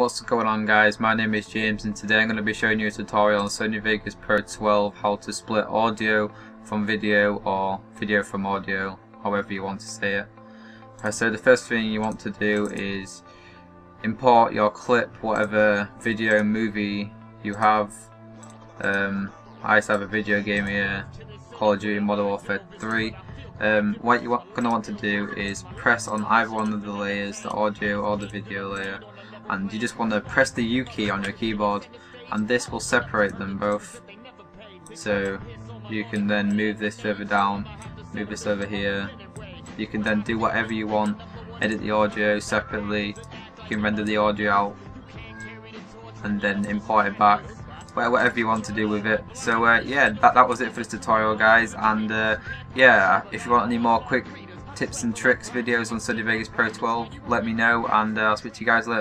What's going on guys, my name is James and today I'm going to be showing you a tutorial on Sony Vegas Pro 12 how to split audio from video or video from audio, however you want to say it. Uh, so the first thing you want to do is import your clip, whatever video movie you have. Um, I have a video game here, Call of Duty Modern Warfare 3. Um, what you're going to want to do is press on either one of the layers, the audio or the video layer, and you just want to press the U key on your keyboard, and this will separate them both. So you can then move this further down, move this over here. You can then do whatever you want, edit the audio separately, you can render the audio out, and then import it back whatever you want to do with it. So uh, yeah, that, that was it for this tutorial guys and uh, yeah, if you want any more quick tips and tricks videos on Sony Vegas Pro 12 let me know and uh, I'll speak to you guys later.